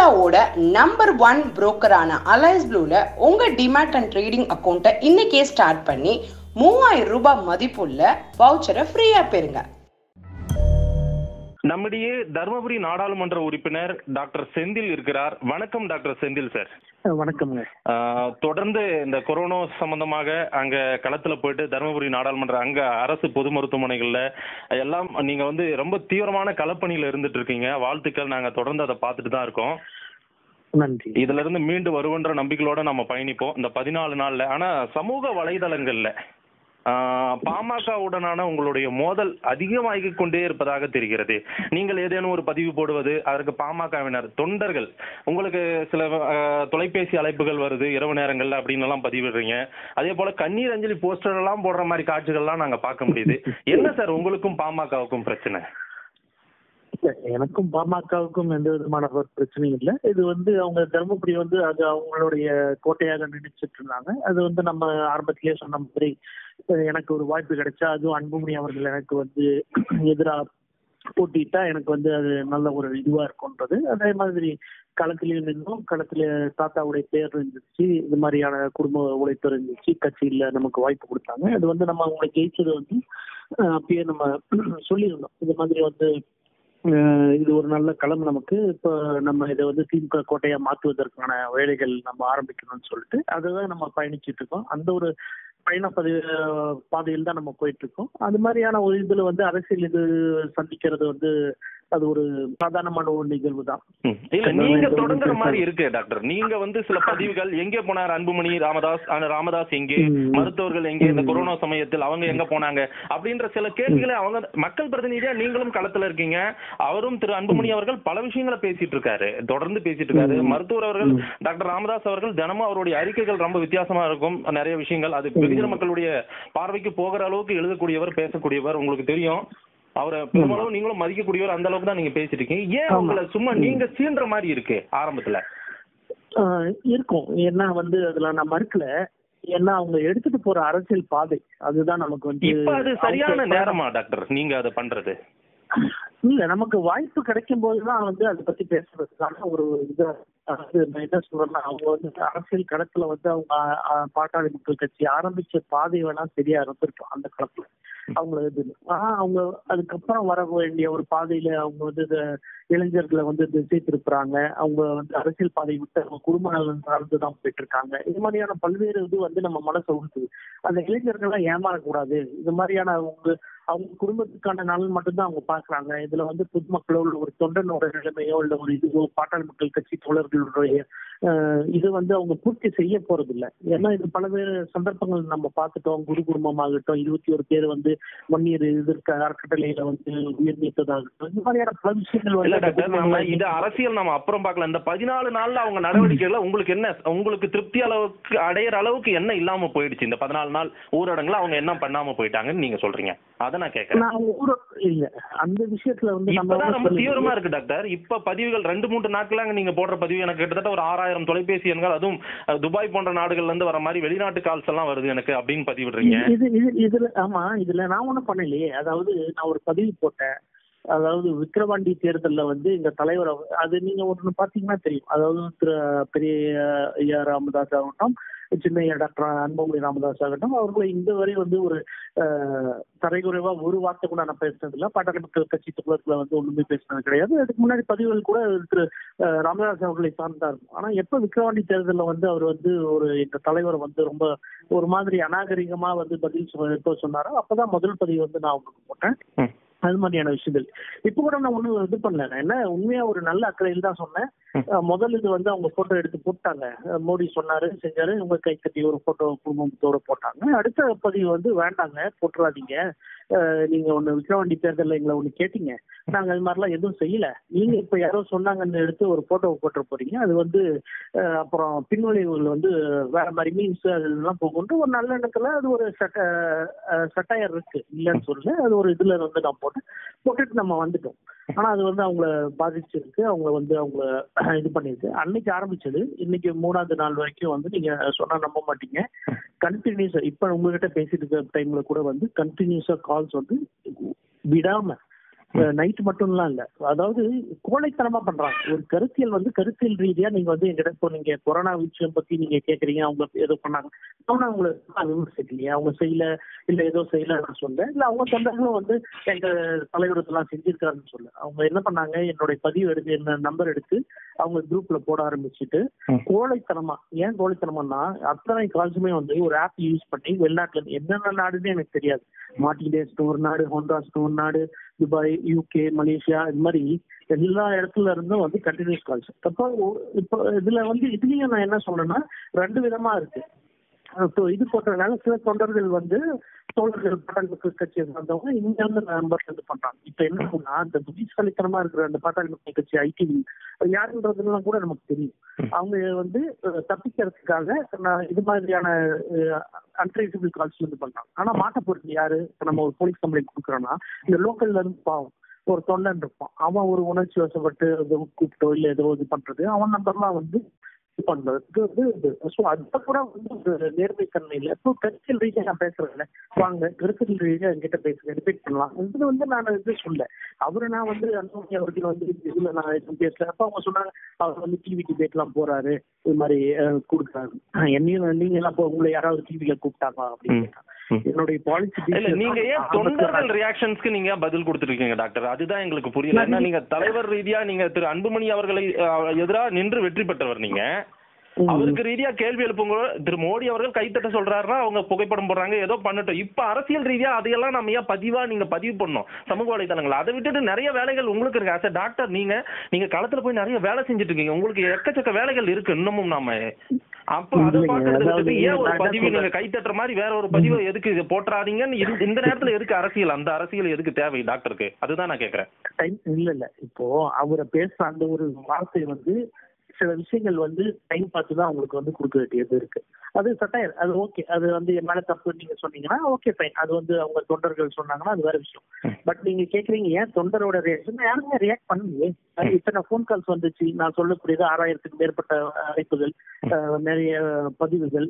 இந்தியாவோட number one புரோக்கரான Alice ப்ளூல உங்க டிமேட் அண்ட் ட்ரேடிங் அக்கௌண்ட்டை இன்னைக்கே ஸ்டார்ட் பண்ணி மூவாயிரம் ரூபாய் மதிப்புள்ள வவுச்சரை ஃப்ரீயா பெறுங்க. நம்மிடையே தருமபுரி நாடாளுமன்ற உறுப்பினர் டாக்டர் செந்தில் இருக்கிறார். வணக்கம் டாக்டர் செந்தில் சார். வணக்கம்ங்க. ஆஹ், தொடர்ந்து இந்த கொரோனா சம்பந்தமாக அங்க களத்துல போயிட்டு தருமபுரி நாடாளுமன்ற அங்க அரசு பொது மருத்துவமனைகள்ல எல்லாம் நீங்க வந்து ரொம்ப தீவிரமான களப்பணியில இருந்துட்டு இருக்கீங்க. வாழ்த்துக்கள். நாங்க தொடர்ந்து அதை பார்த்துட்டு தான் இருக்கோம். நன்றி. இதுல இருந்து மீண்டு வருவன்ற நம்பிக்கையோட நம்ம பயணிப்போம். இந்த பதினாலு நாள்ல. ஆனா சமூக வலைதளங்கள்ல பாமகவுடனான உங்களுடைய மோதல் அதிகமாகிக் கொண்டே இருப்பதாக தெரிகிறது. நீங்கள் ஏதேனும் ஒரு பதிவு போடுவது அதற்கு பாமகவினர் தொண்டர்கள் உங்களுக்கு சில தொலைபேசி அழைப்புகள் வருது இரவு நேரங்கள்ல அப்படின்னு எல்லாம் பதிவிடுறீங்க. அதே போல கண்ணீர் அஞ்சலி போஸ்டர் எல்லாம் போடுற மாதிரி காட்சிகள்லாம் நாங்க பார்க்க முடியுது. என்ன சார் உங்களுக்கும் பாமகவுக்கும் பிரச்சனை? எனக்கும் பாமகவுக்கும் எந்த விதமான ஒரு பிரச்சனையும் இல்லை. இது வந்து அவங்க தருமபுரி வந்து அது அவங்களுடைய கோட்டையாக நினைச்சிட்டு இருந்தாங்க. அது வந்து நம்ம ஆரம்பத்திலேயே சொன்ன மாதிரி எனக்கு ஒரு வாய்ப்பு கிடைச்சா அதுவும் அன்புமணி அவர்கள் எனக்கு வந்து எதிராக போட்டிட்டா எனக்கு வந்து அது நல்ல ஒரு இதுவா இருக்கும்ன்றது. அதே மாதிரி களத்திலையும் நின்றோம். களத்துல தாத்தாவுடைய பேர் இருந்துச்சு. இது மாதிரியான குடும்ப உழைப்பு இருந்துச்சு. கட்சியில நமக்கு வாய்ப்பு கொடுத்தாங்க. அது வந்து நம்ம அவங்களை ஜெயிச்சது வந்து அப்பயே நம்ம சொல்லியிருந்தோம். இது மாதிரி வந்து இது ஒரு நல்ல களம் நமக்கு. இப்போ நம்ம இதை வந்து திமுக கோட்டையா மாற்றுவதற்கான வேலைகள் நம்ம ஆரம்பிக்கணும்னு சொல்லிட்டு அதுதான் நம்ம பயணிச்சிட்டு இருக்கோம். அந்த ஒரு பயண பதிவு பாதையில் தான் நம்ம போயிட்டு இருக்கோம். அது மாதிரியான ஒரு இதுல வந்து அரசியல் இது சந்திக்கிறது வந்து அது ஒரு சாதாரணமான ஒரு நிகழ்வு தான். இல்ல நீங்க தொடங்குற மாதிரி இருக்கு டாக்டர். நீங்க வந்து சில பதிவுகள் எங்கே போனார் அன்புமணி ராமதாஸ் ராமதாஸ் எங்கே. மருத்துவர்கள் எங்கே? இந்த கொரோனா சமயத்தில் அவங்க எங்க போனாங்க? அப்படின்ற சில கேள்விகளை அவங்க மக்கள் பிரதிநிதியா நீங்களும் களத்துல இருக்கீங்க. அவரும் திரு அன்புமணி அவர்கள் பல விஷயங்களை பேசிட்டு இருக்காரு. தொடர்ந்து பேசிட்டு இருக்காரு. மருத்துவர் அவர்கள் டாக்டர் ராமதாஸ் அவர்கள் தினமும் அவருடைய அறிக்கைகள் ரொம்ப வித்தியாசமா இருக்கும். நிறைய விஷயங்கள். அது வெகுஜன மக்களுடைய பார்வைக்கு போகிற அளவுக்கு எழுதக்கூடியவர் பேசக்கூடியவர் உங்களுக்கு தெரியும். அவரை பெரும்பாலும் நீங்களும் மதிக்கக்கூடியவர் அந்த அளவுக்கு தான் நீங்க பேசிட்டு இருக்கீங்க. ஏன். உங்களை சும்மா நீங்க சீன்ற மாதிரி இருக்கு ஆரம்பத்துல? இருக்கும். ஏன்னா வந்து அதுல நான் மறுக்கல. ஏன்னா அவங்க எடுத்துட்டு போற அரசியல் பாதை. அதுதான் நமக்கு வந்து அது சரியான நேரமா டாக்டர்? நீங்க அதை பண்றது. இல்ல நமக்கு வாய்ப்பு கிடைக்கும் போதுதான் வந்து அதை பத்தி பேசுறதுக்கான ஒரு இது அதாவது என்ன சொல்றேன்னா அவங்க வந்து அரசியல் களத்துல வந்து அவங்க பாட்டாளி மக்கள் கட்சி ஆரம்பிச்ச பாதை வேணா சரியா இருந்திருக்கும் அந்த களத்துல அவங்கள இது ஆனா அவங்க அதுக்கப்புறம் வர வேண்டிய ஒரு பாதையில அவங்க வந்து இந்த இளைஞர்களை வந்து திசை திருப்புறாங்க அவங்க வந்து அரசியல் பாதை விட்டு அவங்க குடும்ப நலன் சார்ந்துதான் போயிட்டு இருக்காங்க இது மாதிரியான பல்வேறு இது வந்து நம்ம மனசு உறுத்துது. அந்த இளைஞர்கள்லாம் ஏமாறக்கூடாது. இது மாதிரியான அவங்க அவங்க குடும்பத்துக்கான நலன் மட்டும்தான் அவங்க பாக்குறாங்க இதுல வந்து பொதுமக்களோட ஒரு தொண்டனோட நிலைமையோ இல்ல ஒரு இதுவோ பாட்டாளி மக்கள் கட்சி தோழர்களுடைய இது வந்து அவங்க பூர்த்தி செய்ய போறது இல்ல ஏன்னா இது பல்வேறு சந்தர்ப்பங்கள் நம்ம பார்த்துட்டோம். குரு குடும்பமாகட்டும் இருபத்தி ஒரு பேர் வந்து வன்னியர் இதற்கு அறக்கட்டளையில வந்து உயிர் நீத்ததாகட்டும் இந்த மாதிரியான பல விஷயங்கள் இது அரசியல் நம்ம அப்புறம் பார்க்கலாம். இந்த பதினாலு நாள்ல அவங்க நடவடிக்கைகள் உங்களுக்கு என்ன உங்களுக்கு திருப்தி அளவுக்கு அடையிற அளவுக்கு என்ன இல்லாம போயிடுச்சு? இந்த பதினாலு நாள் ஊரடங்குல அவங்க என்ன பண்ணாம போயிட்டாங்கன்னு நீங்க சொல்றீங்க. அதை நான் இல்ல அந்த விஷயத்துல வந்து நம்ம தீவிரமா இருக்கு டாக்டர். இப்ப பதிவுகள் ரெண்டு மூன்று நாட்களாங்க நீங்க போடுற பதிவு. எனக்கு கிட்டத்தட்ட ஒரு ஆறாயிரம் தொலைபேசி எண்கள் அதுவும் துபாய் போன்ற நாடுகள்ல இருந்து வர மாதிரி வெளிநாட்டு கால்ஸ் எல்லாம் வருது எனக்கு அப்படின்னு பதிவிடுறீங்க. இது இது இதுல ஆமா இதுல நான் ஒண்ணும் பண்ணலையே. அதாவது நான் ஒரு பதிவு போட்டேன். அதாவது விக்கிரவாண்டி தேர்தல்ல வந்து இந்த தலைவர் அது நீங்க ஒண்ணு பாத்தீங்கன்னா தெரியும். அதாவது திரு பெரிய ஐயா ராமதாஸ் ஆகட்டும் சின்னையா டாக்டர் அன்புமணி ராமதாஸ் ஆகட்டும் அவர்களை இந்த வரை வந்து ஒரு அஹ், தரைக்குறைவா ஒரு வார்த்தை கூட நான் பேசுனது இல்லை பாட்டாளி மக்கள் கட்சி தொகுப்புல வந்து ஒண்ணுமே பேசினது கிடையாது. அதுக்கு முன்னாடி பதிவுகள் கூட திரு ராமதாஸ் அவர்களை சார்ந்தா இருக்கும் ஆனா எப்ப விக்கிரவாண்டி தேர்தலில் வந்து அவர் வந்து ஒரு எங்க தலைவர் வந்து ரொம்ப ஒரு மாதிரி அநாகரிகமா வந்து பதில் எப்போ சொன்னாரோ அப்பதான் முதல் பதிவு வந்து நான் உங்களுக்கு போட்டேன். அது மாதிரியான விஷயங்கள். இப்ப கூட நான் ஒண்ணும் இது பண்ணல. நான் என்ன உண்மையா ஒரு நல்ல அக்கறையில் தான் சொன்னேன். முதல் இது வந்து அவங்க போட்டோ எடுத்து போட்டாங்க. மோடி சொன்னாரு செஞ்சாரு உங்க கை கட்டி ஒரு போட்டோ குடும்பத்தோட போட்டாங்க. அடுத்த பதிவு வந்து வேண்டாங்க போட்டுறாதீங்க. நீங்க ஒண்ணு விக்ரவாண்டி தேர்தல் எங்களை ஒண்ணு கேட்டீங்க. நாங்க அது மாதிரிலாம் எதுவும் செய்யல. நீங்க இப்ப யாரோ சொன்னாங்கன்னு எடுத்து ஒரு போட்டோ போட்டு போறீங்க. அது வந்து அப்புறம் பின்விளைவுகள் வந்து வேற மாதிரி மீன்ஸ் அதெல்லாம் போகும்ட்டு ஒரு நல்ல எண்ணத்துல அது ஒரு சட்ட அஹ் சட்டையர் இருக்கு. இல்லைன்னு சொல்லல. அது ஒரு இதுல வந்து நான் போட்டு போட்டுட்டு நம்ம வந்துட்டோம். ஆனா அது வந்து அவங்கள பாதிச்சிருக்கு. அவங்க வந்து அவங்கள இது பண்ணிருக்கு. அன்னைக்கு ஆரம்பிச்சது. இன்னைக்கு மூணாவது நாள் வரைக்கும் வந்து நீங்க சொன்னா நம்ப மாட்டீங்க. கண்டினியூஸா இப்ப உங்ககிட்ட பேசிட்டு இருக்க டைம்ல கூட வந்து கண்டினியூஸா கால்ஸ் வந்து விடாம நைட் மட்டும்லாம் இல்ல. அதாவது கோழைத்தனமா பண்றாங்க. ஒரு கருத்தியல் வந்து கருத்தியல் ரீதியா நீங்க வந்து எங்கிட்ட இப்போ நீங்க கொரோனா விஷயம் பத்தி நீங்க கேக்குறீங்க அவங்க ஏதோ பண்ணாங்க. அவங்க அவங்களை விமர்சிக்கலையா? அவங்க செய்யல இல்ல ஏதோ செய்யலன்னு சொல்ல இல்ல அவங்க தொண்டர்களும் வந்து எங்க தலைவரத்தெல்லாம் செஞ்சிருக்காருன்னு சொல்ல அவங்க என்ன பண்ணாங்க? என்னுடைய பதிவு எடுத்து என்ன நம்பர் எடுத்து அவங்க குரூப்ல போட ஆரம்பிச்சுட்டு. கோழைத்தனமா ஏன் கோழைத்தனமானா அத்தனை கால்ஸுமே வந்து ஒரு ஆப் யூஸ் பண்ணி வெளிநாட்டுல என்னென்ன நாடுன்னு எனக்கு தெரியாது. மார்டிடேஸ்னு ஒரு நாடு ஹோண்டாஸ்னு ஒரு நாடு துபாய் யூகே மலேசியா இது மாதிரி எல்லா இடத்துல இருந்தும் வந்து கண்டினியூஸ் கால்ஸ் அப்போ இப்போ இதுல வந்து இதுலயும் நான் என்ன சொல்றேன்னா ரெண்டு விதமா இருக்கு. இது போட்டதுனால சில தொண்டர்கள் வந்து தோழர்கள் பாட்டாளி கட்சியை சார்ந்தவங்க இங்க இருந்து நம்பர் இது பண்றாங்க. இப்ப என்னன்னா இந்த புத்திசாலித்தனமா இருக்கிற அந்த பாட்டாளி மக்கள் கட்சி ஐடி யாருன்றதுலாம் கூட நமக்கு தெரியும். அவங்க வந்து தப்பிக்கிறதுக்காக இது மாதிரியான அன்ட்ரேசபிள் கால்ஸ் வந்து பண்றாங்க. ஆனா மாட்ட போறது யாரு? நம்ம ஒரு போலீஸ் கம்ப்ளைண்ட் கொடுக்குறோம்னா இந்த லோக்கல்ல இருந்து பாவம். ஒரு தொண்டன் இருப்பான். அவன் ஒரு உணர்ச்சி வசப்பட்டு கூப்பிட்டோ இல்ல ஏதோ இது பண்றது அவன் நம்பர்லாம் வந்து பண்றதுக்கு வந்து ஸோ கூட வந்து நேர்மைத்தன்மை இல்லை இப்போ கருத்தியல் நான் பேசுறேன்ல. வாங்க கருத்தியல் ரீதியா என்கிட்ட பேசுங்க பண்ணலாம். இது வந்து நான் இது சொல்ல அவரை நான் வந்து அன்புமணி அவர்கள் வந்து இதுல நான் எதுவும் பேசல. அப்ப அவங்க சொன்னாங்க அவர் வந்து டிவி டிபேட் எல்லாம் போறாரு. இது மாதிரி கொடுக்குறாரு. என்னையும் நீங்க எல்லாம் உங்களை யாராவது டிவில கூப்பிட்டாங்க அப்படின்னு. கேட்டாங்க. என்னுடைய பாலிசி இல்ல நீங்க ஏன் தொண்டர்கள் ரியாக்ஷன்ஸ்க்கு நீங்க பதில் கொடுத்துருக்கீங்க டாக்டர் அதுதான் எங்களுக்கு புரியல. ஏன்னா நீங்க தலைவர் ரீதியா நீங்க திரு அன்புமணி அவர்களை எதிராக நின்று வெற்றி பெற்றவர் நீங்க. அவருக்கு ரீதியா கேள்வி எழுப்புங்க திரு மோடி அவர்கள் கைத்தட்ட சொல்றாருன்னா அவங்க புகைப்படம் போடுறாங்க ஏதோ பண்ணட்டும். இப்ப அரசியல் ரீதியா அதையெல்லாம் நம்ம ஏன் பதிவா நீங்க பதிவு பண்ணணும்? சமூக வலைதளங்கள். அதை விட்டுட்டு நிறைய வேலைகள் உங்களுக்கு இருக்கு. As a டாக்டர் நீங்க நீங்க களத்துல போய் நிறைய வேலை செஞ்சுட்டு இருக்கீங்க. உங்களுக்கு எக்கச்சக்க வேலைகள் இருக்கு இன்னமும் நாம. அப்ப அதை பாக்குறதுக்கு ஏன் ஒரு பதிவு? நீங்க கை தட்டுற மாதிரி வேற ஒரு பதிவை எதுக்கு இது போட்டுறாதீங்கன்னு இந்த- நேரத்துல எதுக்கு அரசியல்? அந்த அரசியல் எதுக்கு தேவை டாக்டருக்கு? அதுதான் நான் கேக்குறேன். இல்ல இல்ல. இப்போ அவரை பேசுற அந்த ஒரு வார்த்தை வந்து சில விஷயங்கள் வந்து டைம் பார்த்து தான் அவங்களுக்கு வந்து கொடுக்க வேண்டியது இருக்கு. அது சட்டையர் அது ஓகே அது வந்து என் மேல தப்பு நீங்க சொன்னீங்கன்னா ஓகே ஃபைன் அது வந்து அவங்க தொண்டர்கள் சொன்னாங்கன்னா அது வேற விஷயம். பட் நீங்க கேக்குறீங்க ஏன் தொண்டரோட ரியாக்ஷன் யாருமே ரியாக்ட் பண்ணலையே. இத்தனை ஃபோன் கால்ஸ் வந்துச்சு. நான் சொல்லக்கூடியது ஆறாயிரத்துக்கு மேற்பட்ட அழைப்புகள் நிறைய பதிவுகள்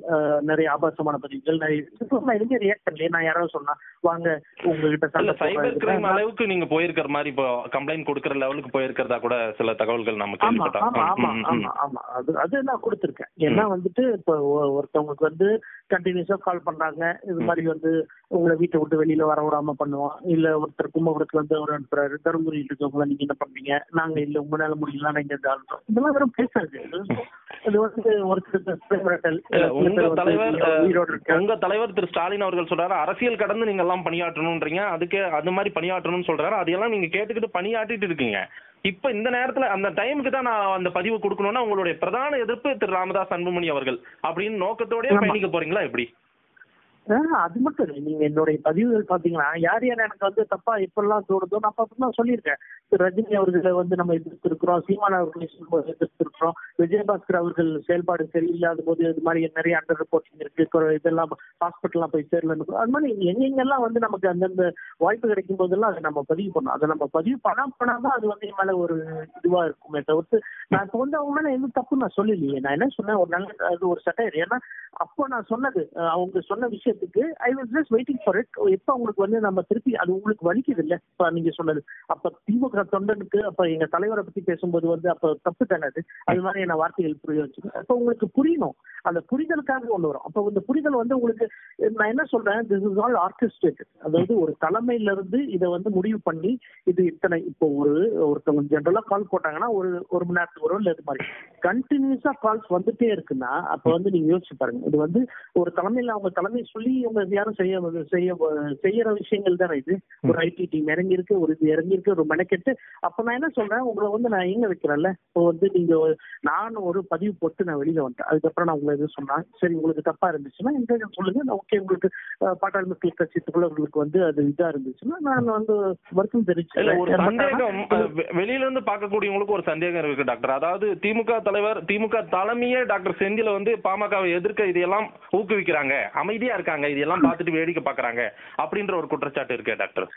நிறைய ஆபாசமான பதிவுகள் நிறைய எதுவுமே ரியாக்ட் பண்ணலையே. நான் யாராவது சொன்னா வாங்க உங்ககிட்ட சைபர் கிரைம் அளவுக்கு நீங்க போயிருக்கிற மாதிரி இப்போ கம்ப்ளைண்ட் கொடுக்கற லெவலுக்கு போயிருக்கிறதா கூட சில தகவல்கள் நம்ம ஆமா ஆமா. ஆமா அது அது நான் கொடுத்துருக்கேன். ஏன்னா வந்துட்டு இப்போ ஒருத்தவங்களுக்கு வந்து கண்டினியூஸா கால் பண்றாங்க. இது மாதிரி வந்து உங்களை வீட்டை விட்டு வெளியில வர விடாம பண்ணுவோம். இல்ல ஒருத்தர் கும்பகோணத்துல இருந்து ஒரு அனுப்புறாரு. தருமபுரியில் இருக்கவங்கள நீங்க என்ன பண்றீங்க? நாங்க இல்ல உங்களால முடியல நாங்க இந்த ஆள்றோம் இதெல்லாம் வெறும் பேசுறது. இது வந்து ஒருத்தர் வந்து உங்க தலைவர் திரு ஸ்டாலின் அவர்கள் சொல்றாரு அரசியல் கடந்து நீங்க எல்லாம் பணியாற்றணும்ன்றீங்க. அதுக்கு அது மாதிரி பணியாற்றணும்னு சொல்றாரு. அதையெல்லாம் நீங்க கேட்டுக்கிட்டு பணியாற்றிட்டு இருக்கீங்க. இப்ப இந்த நேரத்துல அந்த டைமுக்கு தான் நான் அந்த பதிவு கொடுக்கணும்னா உங்களுடைய பிரதான எதிர்ப்பு திரு ராமதாஸ் அன்புமணி அவர்கள் அப்படின்னு நோக்கத்தோடய. பயணிக்க போறீங்களா எப்படி? ஆஹ் அது மட்டும் இல்லை. நீங்க என்னுடைய பதிவுகள் பாத்தீங்கன்னா யார் யார் எனக்கு வந்து தப்பா எப்பெல்லாம் தோணுதோ நான் அப்ப நான் சொல்லியிருக்கேன். ரஜினி அவர்களை வந்து நம்ம எதிர்த்திருக்கிறோம் சீமான் அவர்களை எதிர்த்திருக்கிறோம். விஜயபாஸ்கர் அவர்கள் செயல்பாடு சரியில்லாத போது இது மாதிரி நிறைய அண்டர் ரிப்போர்ட்டிங் இருக்கு. இதெல்லாம் ஹாஸ்பிட்டல்லாம் போய் சேரலன்னு அது மாதிரி எங்கெங்கெல்லாம் வந்து நமக்கு அந்தந்த வாய்ப்பு கிடைக்கும் போதெல்லாம் அதை நம்ம பதிவு பண்ணோம் அதை நம்ம பதிவு பண்ணாம பண்ணாதான் அது வந்து என் மேல ஒரு இதுவா இருக்குமே தவிர்த்து நான் இப்போ வந்து அவங்க மேல எதுவும் தப்பு நான் சொல்லலையே. நான் என்ன சொன்னேன்? ஒரு நல்ல அது ஒரு சட்டையர் ஏன்னா அப்போ நான் சொன்னது அவங்க சொன்ன விஷயத்துக்கு I was just waiting for it எப்போ உங்களுக்கு வந்து நம்ம திருப்பி அது உங்களுக்கு வலிக்குது இல்ல இப்ப நீங்க சொன்னது. அப்ப திமுக தொண்டனுக்கு அப்ப எங்க தலைவரை பத்தி பேசும்போது வந்து அப்ப தப்பு தானே அது? அது மாதிரி என்ன வார்த்தைகள் புரிய வச்சு அப்ப உங்களுக்கு புரியணும். அந்த புரிதலுக்காக கொண்டு வரும். அப்ப இந்த புரிதல் வந்து உங்களுக்கு நான் என்ன சொல்றேன்? திஸ் இஸ் ஆல் ஆர்கெஸ்ட்ரேட் அதாவது ஒரு தலைமையில இருந்து இதை வந்து முடிவு பண்ணி இது இத்தனை இப்போ ஒரு ஒருத்தவங்க ஜென்ரலா கால் போட்டாங்கன்னா ஒரு ஒரு மணி நேரத்துக்கு வரும் இல்ல இது மாதிரி. கண்டினியூஸா கால்ஸ் வந்துட்டே இருக்குன்னா அப்ப வந்து நீங்க யோசிச்சு பாருங்க. இது வந்து ஒரு தலைமையில அவங்க தலைமை சொல்லி இவங்க யாரும் செய்ய செய்ய செய்யற விஷயங்கள் தானே இது. ஒரு ஐடி டீம் இறங்கி இருக்கு ஒரு இது இறங்கி இருக்கு ஒரு மெனக்கெட்டு. அப்ப நான் என்ன சொல்றேன்? உங்களை வந்து நான் எங்க வைக்கிறேன்ல. இப்போ வந்து நீங்க நான் ஒரு பதிவு போட்டு நான் வெளியில வந்துட்டேன். அதுக்கப்புறம் நான் உங்களை எதுவும் சொன்னா சரி உங்களுக்கு தப்பா இருந்துச்சுன்னா எங்க சொல்லுங்க. நான் ஓகே உங்களுக்கு பாட்டாளி மக்கள் கட்சி தோழர்களுக்கு வந்து அது இதா இருந்துச்சுன்னா நான் வந்து வருத்தம் வெ- வெளியில இருந்து பார்க்கக்கூடியவங்களுக்கு ஒரு சந்தேகம் இருக்கு டாக்டர். அதாவது திமுக தலைவர் திமுக தலைமையே டாக்டர் செந்தில வந்து பாமகவை எதிர்க்க இதையெல்லாம் ஊக்குவிக்கிறாங்க. அமைதியா இருக்காங்க. இதெல்லாம் பார்த்துட்டு வேடிக்கை பாக்குறாங்க அப்படின்ற ஒரு குற்றச்சாட்டு இருக்கு டாக்டர்.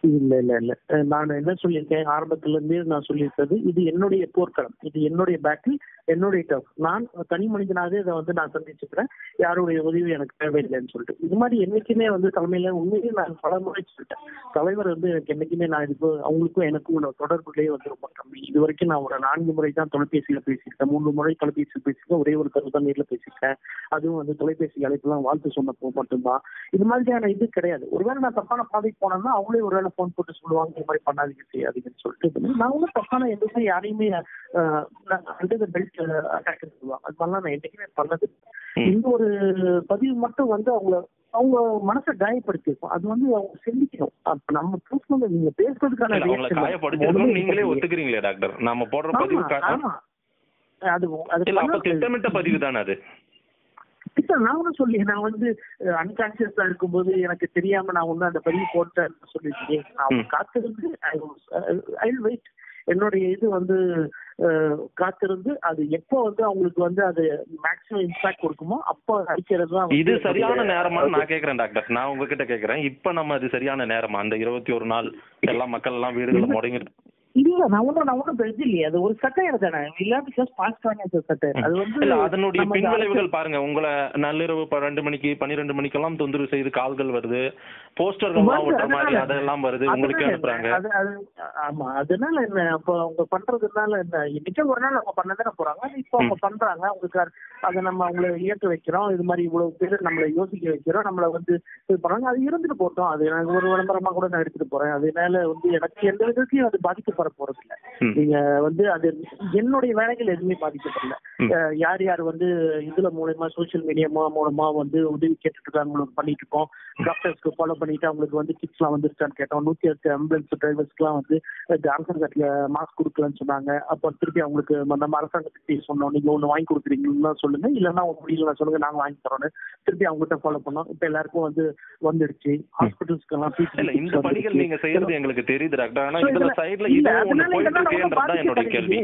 இல்ல இல்ல இல்ல. நான் என்ன சொல்லியிருக்கேன்? ஆரம்பத்துல இருந்தே நான் சொல்லியிருக்கிறது இது என்னுடைய போர்க்களம். இது என்னுடைய பேட்டில் என்னுடைய டஃப் நான் தனி மனிதனாக இதை வந்து நான் சந்திச்சுக்கிறேன். யாருடைய உதவி எனக்கு தேவையில்லைன்னு சொல்லிட்டு. இது மாதிரி என்னைக்குமே வந்து தலைமையில உண்மையிலேயே நான் பல முறை சொல்லிட்டேன். தலைவர் வந்து எனக்கு என்னைக்குமே நான் இது அவங்களுக்கும் எனக்கும் உள்ள தொடர்புலேயே வந்து ரொம்ப கம்மி. இது வரைக்கும் நான் ஒரு நான்கு முறை தான் தொலைபேசியில பேசியிருக்கேன். மூணு முறை தொலைபேசியில் பேசியிருக்கேன். ஒரே ஒரு தடவை தான் நேரில் பேசியிருக்கேன். அதுவும் வந்து தொலைபேசி அழைப்புலாம் வாழ்த்து சொன்னப்போ மட்டும்தான். இது மாதிரியான இது கிடையாது. ஒருவேளை நான் தப்பான பாதைக்கு போனேன்னா அவங்களே ஒருவேளை ஃபோன் போட்டு சொல்லுவாங்க இந்த மாதிரி பண்ணாதீங்க செய்யாதீங்கன்னு சொல்லிட்டு. நான் ஒன்றும் தப்பான எதுவுமே யாரையுமே அண்டர் பெல்ட் அட்டாக் சொல்லுவாங்க. அது மாதிரிலாம் நான் என்னைக்குமே பண்ணது. இந்த ஒரு பதிவு மட்டும் வந்து அவங்கள அவங்க மனசை காயப்படுத்திருக்கும். அது வந்து அவங்க சிந்திக்கணும். அப்ப நம்ம பேசுனது நீங்க பேசுறதுக்கான காயப்படுத்திருக்கோம் நீங்களே ஒத்துக்கிறீங்களே டாக்டர். நாம போடுற பதிவு. அது அது திட்டமிட்ட பதிவு தானே அது? இல்ல, நான் ஒன்றும் சொல்லி நான் வந்து அன்கான்சியஸா இருக்கும்போது எனக்கு தெரியாம நான் ஒண்ணு அந்த பதிவு போட்டேன் சொல்லிருக்கேன் நான். காத்திருந்து ஐ வெயிட் என்னுடைய இது வந்து காத்திருந்து அது எப்போ வந்து அவங்களுக்கு வந்து அது மேக்ஸிமம் இம்பாக்ட் கொடுக்குமோ அப்போ அடிக்கிறது தான் இது சரியான நேரமான்னு நான் கேக்குறேன் டாக்டர். நான் உங்ககிட்ட கேக்குறேன். இப்ப நம்ம அது சரியான நேரமா? அந்த இருபத்தி ஒரு நாள் எல்லா மக்கள் எல்லாம் வீடுகளை முடங்கி இல்ல நான் ஒன்றும் நான் ஒன்றும் இல்லையே. அது ஒரு சட்டையர் தானே. இல்ல பிகாஸ் பாஸ்ட் ஆன சட்டையர் அது வந்து அதனுடைய பின்விளைவுகள் பாருங்க. உங்களை நள்ளிரவு ரெண்டு மணிக்கு பன்னிரெண்டு மணிக்கெல்லாம் தொந்தரவு செய்து கால்கள் வருது. போஸ்டர்கள் ஒட்டுற மாதிரி அதெல்லாம் வருது. உங்களுக்கு அனுப்புறாங்க? அது அது ஆமா. அதனால என்ன? அப்போ அவங்க பண்றதுனால என்ன? இன்னைக்கு ஒரு நாள் அவங்க பண்ணதானே போறாங்க. இப்போ அவங்க பண்றாங்க. அவங்களுக்கு அது- அதை நம்ம அவங்கள இயக்க வைக்கிறோம். இது மாதிரி இவ்வளவு பேர் நம்மளை யோசிக்க வைக்கிறோம். நம்மள வந்து இது பண்றாங்க அது இருந்துட்டு போட்டோம் அது எனக்கு ஒரு விளம்பரமா கூட நான் எடுத்துட்டு போறேன். அதனால வந்து எனக்கு எந்த விதத்தையும் அது பாதிக்கப்பட போறது இல்ல. நீங்க வந்து அது என்னுடைய வேலைகள் எதுவுமே பாதிக்கப்படல. யார் யார் வந்து இதுல மூலயமா சோசியல் மீடியா மூலமா வந்து உதவி கேட்டுட்டு இருக்காங்க பண்ணிட்டு இருக்கோம். டாக்டர்ஸ்க்கு ஃபாலோ பண்ணிட்டு அவங்களுக்கு வந்து கிட்ஸ் எல்லாம் வந்துருச்சான்னு கேட்டோம். நூத்தி எட்டு ஆம்புலன்ஸ் டிரைவர்ஸ்க்குலாம் வந்து அரசாங்கத்துல மாஸ்க் கொடுக்கலன்னு சொன்னாங்க. அப்போ திருப்பி அவங்களுக்கு நம்ம அரசாங்கத்துக்கு சொன்னோம். நீங்க ஒண்ணு வாங்கி கொடுக்குறீங்கன்னா சொல்லுங்க. இல்லைன்னா உங்க முடியல சொல்லுங்க நாங்க வாங்கி தரோம்னு திருப்பி அவங்க கிட்ட ஃபாலோ பண்ணோம். இப்ப எல்லாருக்கும் வந்து வந்துடுச்சு. ஹாஸ்பிட்டல்ஸ்க்கு எல்லாம் இந்த பணிகள் நீங்க செய்யறது எங்களுக்கு தெரியுது டாக்டர் ஆனா இதுல சைடுல இல்ல, என்னுடைய கேள்வி.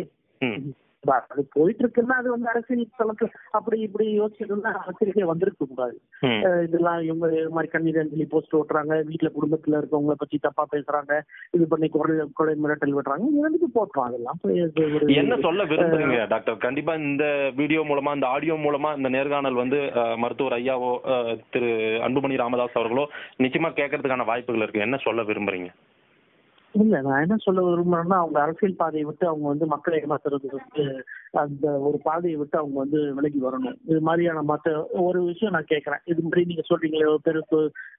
அது போயிட்டு இருக்குன்னா அது வந்து அரசியல் தளத்துல அப்படி இப்படி யோசிச்சிருந்தா அரசியலுக்கே வந்திருக்க கூடாது. இதெல்லாம் இவங்க இது மாதிரி போஸ்ட் ஓட்டுறாங்க வீட்டுல குடும்பத்துல இருக்கவங்கள பத்தி தப்பா பேசுறாங்க இது பண்ணி கொலை கொலை மிரட்டல் விடுறாங்க இது வந்து போட்டோம் அதெல்லாம் என்ன சொல்ல விரும்புறீங்க டாக்டர்? கண்டிப்பா இந்த வீடியோ மூலமா இந்த ஆடியோ மூலமா இந்த நேர்காணல் வந்து மருத்துவர் ஐயாவோ திரு அன்புமணி ராமதாஸ் அவர்களோ நிச்சயமா கேட்கறதுக்கான வாய்ப்புகள் இருக்கு. என்ன சொல்ல விரும்புறீங்க? இல்ல நான் என்ன சொல்ல விரும்புறேன்னா அவங்க அரசியல் பாதையை விட்டு அவங்க வந்து மக்களை ஏமாத்துறது வந்து அந்த ஒரு பாதையை விட்டு அவங்க வந்து விலகி வரணும். இது மாதிரியான மற்ற ஒரு விஷயம் நான் கேட்கறேன். இது மாதிரி நீங்க சொல்றீங்களே ஒரு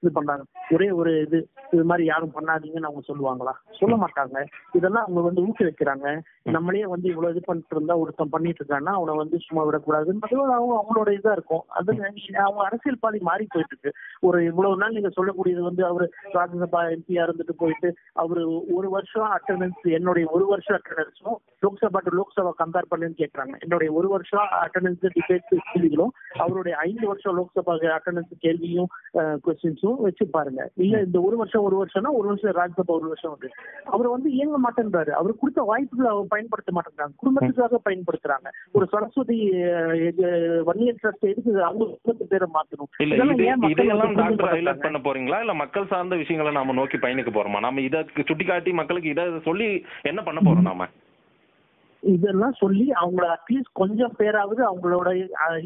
இது பண்றாங்க. ஒரே ஒரு இது இது மாதிரி யாரும் பண்ணாதீங்கன்னு அவங்க சொல்லுவாங்களா? சொல்ல மாட்டாங்க. இதெல்லாம் அவங்க வந்து ஊக்குவிக்கிறாங்க நம்மளே வந்து இவ்வளவு இது பண்ணிட்டு இருந்தா ஒருத்தன் பண்ணிட்டு இருக்கான்னா அவனை வந்து சும்மா விடக்கூடாதுன்னு விடக்கூடாதுன்றது அவங்க அவங்களோட இதா இருக்கும். அது அவங்க அரசியல் பாதி மாறி போயிட்டு இருக்கு. ஒரு இவ்வளவு நாள் நீங்க சொல்லக்கூடியது வந்து அவரு ராஜ்யசபா எம்பியா இருந்துட்டு போயிட்டு அவரு ஒரு வருஷம் அட்டண்டன்ஸ் என்னுடைய ஒரு வருஷம் அட்டண்டன்ஸும் லோக்சபா டு லோக்சபா கம்பேர் பண்ணி கேக்குறாங்க. என்னுடைய ஒரு வருஷம் அட்டண்டன்ஸ் டிபேட் கேள்விகளும் அவருடைய ஐந்து வருஷம் லோக்சபா அட்டண்டன்ஸ் கேள்வியும் கொஸ்டின்ஸும் வச்சு பாருங்க. இல்ல இந்த ஒரு வருஷம் ஒரு வருஷம்னா ஒரு வருஷம் ராஜ்யசபா ஒரு வருஷம் வந்து. அவர் வந்து இயங்க மாட்டேன்றாரு. அவர் கொடுத்த வாய்ப்புகளை அவர் பயன்படுத்த மாட்டேங்கிறாங்க குடும்பத்துக்காக பயன்படுத்துறாங்க. ஒரு சரஸ்வதி வன்னியர் ட்ரஸ்ட் எதுக்கு அவங்க குடும்பத்து பேரை மாத்தணும்? இதெல்லாம் டாக்டர் ஹைலைட்? பண்ண போறீங்களா? இல்ல மக்கள் சார்ந்த விஷயங்களை நாம நோக்கி பயணிக்க போறோமா? நாம இத சுட்டிக்காட்டி மக்களுக்கு இத சொல்லி என்ன பண்ண போறோம் நாம? இதெல்லாம் சொல்லி அவங்கள அட்லீஸ்ட் கொஞ்சம் பேராவது அவங்களோட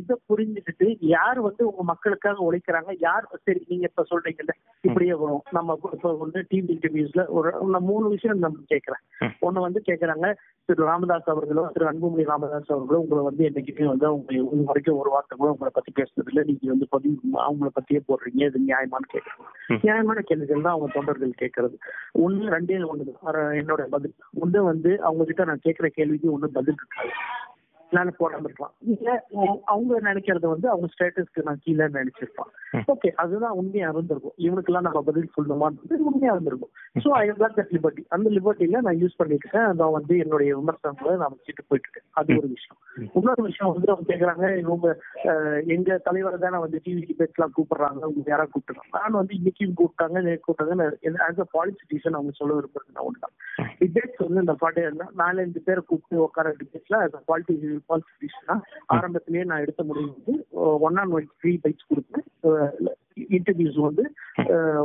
இதை புரிஞ்சுக்கிட்டு யார் வந்து உங்க மக்களுக்காக உழைக்கிறாங்க? யார் சரி நீங்க இப்ப சொல்றீங்கல்ல இப்படியே வரும். நம்ம இப்ப வந்து டிவி இன்டர்வியூஸ்ல ஒரு மூணு விஷயம் நம்ம கேட்கறேன். ஒண்ணு வந்து கேட்கறாங்க திரு ராமதாஸ் அவர்களோ திரு அன்புமணி ராமதாஸ் அவர்களோ உங்களை வந்து என்னைக்குமே வந்து அவங்க இது வரைக்கும் ஒரு வார்த்தை கூட உங்களை பத்தி பேசுறது இல்ல நீங்க வந்து பதிவு அவங்கள பத்தியே போடுறீங்க இது நியாயமானு கேட்கறாங்க. நியாயமான கேள்விகள் தான் அவங்க தொண்டர்கள் கேட்கறது. ஒண்ணு ரெண்டே ஒண்ணு என்னோட பதில். ஒண்ணு வந்து அவங்க கிட்ட நான் கேட்கிற கேள்விக்கு ஒண்ணு பதில் இருக்காது. நான் போடாம இருக்கலாம். இல்ல அவங்க நினைக்கிறது வந்து அவங்க ஸ்டேட்டஸ்க்கு நான் கீழே நினைச்சிருப்பான். ஓகே அதுதான் உண்மையா இருந்திருக்கும். இவனுக்கெல்லாம் நம்ம பதில் சொல்லணுமான்றது உண்மையா இருந்திருக்கும். So I got that liberty அந்த லிபர்ட்டில நான் யூஸ் பண்ணிருக்கேன் நான் வந்து என்னுடைய விமர்சனங்களை நான் வச்சுட்டு போயிட்டு இருக்கேன் அது ஒரு விஷயம். இன்னொரு விஷயம் வந்து அவங்க கேக்குறாங்க இவங்க எங்க தலைவர் தானே வந்து டிவி டிபேட்ஸ்லாம் கூப்பிடுறாங்க. அவங்க யாரா கூப்பிட்டுருக்காங்க. நான் வந்து இன்னைக்கும் கூப்பிட்டாங்க நேற்று கூப்பிட்டாங்க. ஆஸ் அ பாலிட்டிஷியன் அவங்க சொல்ல விரும்புறது நான் ஒன்று டிபேட்ஸ் வந்து இந்த பாட்டு நாலஞ்சு பேரை கூப்பிட்டு உட்கார டிபேட்ஸ்ல a பாலிட்டி பாலிட்டிஷியனா ஆரம்பத்திலேயே நான் எடுத்த முடிவு வந்து one on one free bikes கொடுப்பேன். இன்டர்வியூஸ் வந்து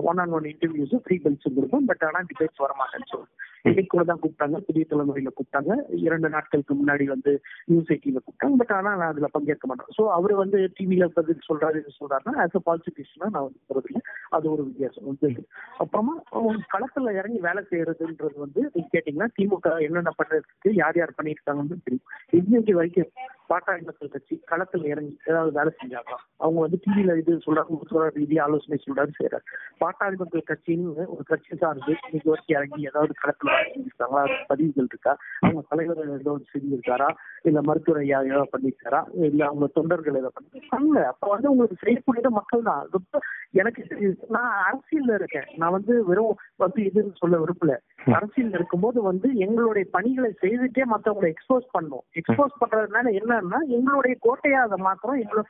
one on one interviews free bells கொடுப்போம் பட் ஆனா டிபேட்ஸ் வர மாட்டேன்னு சொல்லி இன்னைக்கு தான் கூப்பிட்டாங்க புதிய தலைமுறையில கூப்பிட்டாங்க. இரண்டு நாட்களுக்கு முன்னாடி வந்து நியூஸ் எயிட்டில கூப்பிட்டாங்க பட் ஆனா நான் அதுல பங்கேற்க மாட்டேன். ஸோ அவர் வந்து டிவியில பதில் சொல்றாரு இது சொல்றாருன்னா ஆஸ் அ பாலிட்டிஷனா நான் வந்து போறதில்ல. அது ஒரு வித்தியாசம். வந்து அப்புறமா அவங்க களத்துல இறங்கி வேலை செய்யறதுன்றது வந்து நீங்க கேட்டீங்கன்னா திமுக என்னென்ன பண்றதுக்கு யார் யார் பண்ணியிருக்காங்கன்னு தெரியும். இன்னைக்கு வரைக்கும் பாட்டாளி மக்கள் கட்சி களத்துல இறங்கி ஏதாவது வேலை செஞ்சாங்களா? அவங்க வந்து டிவியில இது சொல்றாங்க சொல்றாரு ரீதி ஆலோசனை சொல்றாரு செய்யறாரு பாட்டாளி மக்கள் கட்சின்னு ஒரு கட்சி சார்ந்து இன்னைக்கு வரைக்கும் இறங்கி ஏதாவது களத்துல இருக்காங்களா? பதிவுகள் இருக்கா அவங்க தலைவர் ஏதோ செஞ்சிருக்காரா இல்ல மருத்துவரை ஏதாவது பண்ணிருக்காரா? இல்ல அவங்க தொண்டர்கள் ஏதாவது பண்ணி அப்ப வந்து உங்களுக்கு செய்யக்கூடியது மக்கள் தான் ரொம்ப எனக்கு நான் அரசியல்ல இருக்கேன். நான் வந்து வெறும் வந்து இதுன்னு சொல்ல விரும்பல. அரசியல் இருக்கும்போது வந்து எங்களுடைய பணிகளை செய்துட்டே மத்தவங்களை எக்ஸ்போஸ் பண்ணோம் எக்ஸ்போஸ் பண்றதுனால என்னன்னா எங்களுடைய கோட்டையா அதை மாத்திரம் எங்களோட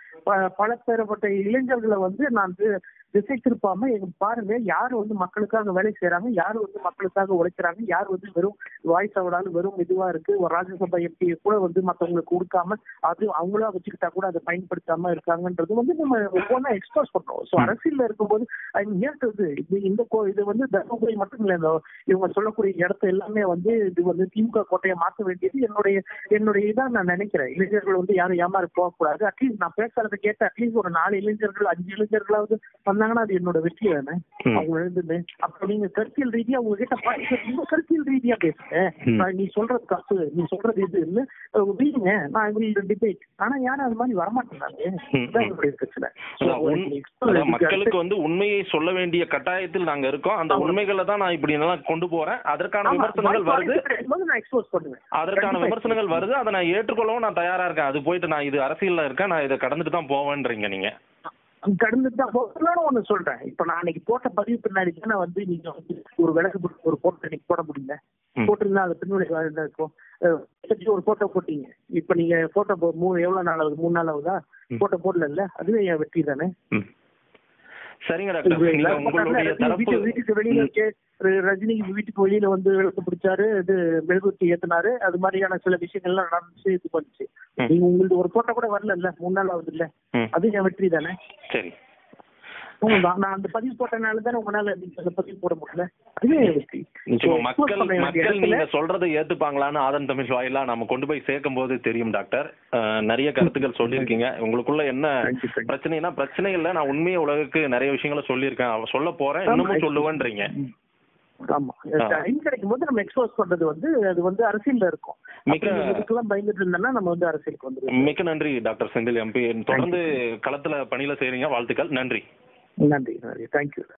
பல பேரப்பட்ட இளைஞர்களை வந்து நான் திசை திருப்பாம எங்க பாருங்க யார் வந்து மக்களுக்காக வேலை செய்யறாங்க யார் வந்து மக்களுக்காக உழைக்கிறாங்க யார் வந்து வெறும் வாய்ஸ் அவடாலும் வெறும் இதுவா இருக்கு ஒரு ராஜ்யசபா எம்பி கூட வந்து மத்தவங்களுக்கு கொடுக்காம அது அவங்களா வச்சுக்கிட்டா கூட அதை பயன்படுத்தாம இருக்காங்கன்றது வந்து நம்ம ஒவ்வொன்றா எக்ஸ்போஸ் பண்றோம். ஸோ அரசியல்ல இருக்கும்போது ஏற்றது இது இந்த கோ- இது வந்து தர்மபுரி மட்டும் இல்ல இந்த இவங்க சொல்லக்கூடிய இடத்த எல்லாமே வந்து இது வந்து திமுக கோட்டையை மாற்ற வேண்டியது என்னுடைய என்னுடைய இதா நான் நினைக்கிறேன். இளைஞர்கள் வந்து யாரும் ஏமாறி போகக்கூடாது. அட்லீஸ்ட் நான் பேசுறதை கேட்ட அட்லீஸ்ட் ஒரு நாலு இளைஞர்கள் அஞ்சு இளைஞர்களாவது வந்தாங்கன்னா அது என்னோட வெற்றி தானே. அவங்க எழுந்துன்னு அப்ப நீங்க கருத்தியல் ரீதியா உங்ககிட்ட ரொம்ப கருத்தியல் ரீதியா பேசுங்க. நீ சொல்றது தப்பு. நீ சொல்றது இதுன்னு வீடுங்க. நான் டிபேட் ஆனா யாரும் அது மாதிரி வரமாட்டேங்கிறாங்க நீங்க மக்களுக்கு வந்து உண்மையை சொல்ல வேண்டிய கட்டாயத்தில் நாங்க இருக்கோம். அந்த. உண்மைகளை தான் நான் இப்படி எல்லாம் கொண்டு போறேன். அதற்கான விமர்சனங்கள் வருது. அதற்கான விமர்சனங்கள் வருது. அதை நான் ஏற்றுக்கொள்ளவும் நான் தயாரா இருக்கேன். அது போயிட்டு நான் இது அரசியல்ல இருக்கேன். நான் இதை கடந்துட்டு தான் போவேன்றீங்க நீங்க. கடந்துட்டு தான் போகணும்னு ஒண்ணு சொல்றேன். இப்ப நான் அன்னைக்கு போட்ட பதிவு பின்னாடி தானே வந்து நீங்க வந்து ஒரு விளக்கு ஒரு போட்டோ இன்னைக்கு போட முடியல. போட்டிருந்தா அது பின்னாடி என்ன இருக்கும் அஹ், சரி, ஒரு போட்டோ போட்டீங்க. இப்ப நீங்க போட்டோ மூணு எவ்வளவு நாள் ஆகுது? மூணு நாள் ஆகுதா. போட்டோ போடல அதுவே என் வெற்றி தானே. சரிங்க டாக்டர். நீங்க உங்களுடைய தரப்பு வீட்டு- வீட்டுக்கு வெளியில ரஜினி வீட்டுக்கு வெளியில வந்து விளக்கு பிடிச்சாரு இது மெழுகுவர்த்தி ஏத்துனாரு அது மாதிரியான சில விஷயங்கள்லாம் நடந்துச்சு இது பண்ணுச்சு. நீங்க உங்களுக்கு ஒரு போட்டோ கூட வரல இல்ல? மூணு நாள் ஆகுது இல்ல. அது என் வெற்றி தானே? சரி. நான் அந்த பதிவு போட்டனால தானே உங்களால நீங்க அந்த பதிவு போட முடியல. மக்கள் மக்கள் நீங்க சொல்றதை ஏத்துப்பாங்களான்னு ஆதன் தமிழ் வாயிலா நம்ம கொண்டு போய் சேர்க்கும் போது தெரியும் டாக்டர். நிறைய கருத்துக்கள் சொல்லியிருக்கீங்க. உங்களுக்குள்ள என்ன. பிரச்சனைனா பிரச்சனை இல்ல நான் உண்மையை உலகுக்கு நிறைய விஷயங்களை சொல்லியிருக்கேன். சொல்ல போறேன் இன்னமும் சொல்லுவேன்றீங்க. ஆமா. டைம் கிடைக்கும் போது நம்ம எக்ஸ்போஸ் பண்றது வந்து அது வந்து அரசியல்ல இருக்கும். மிக்க நன்றி டாக்டர் செந்தில் எம்பி. தொடர்ந்து களத்துல பணியில செய்றீங்க வாழ்த்துக்கள். நன்றி. நன்றி நன்றி தேங்க்யூ